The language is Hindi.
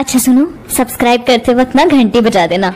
अच्छा सुनो सब्सक्राइब करते वक्त ना घंटी बजा देना।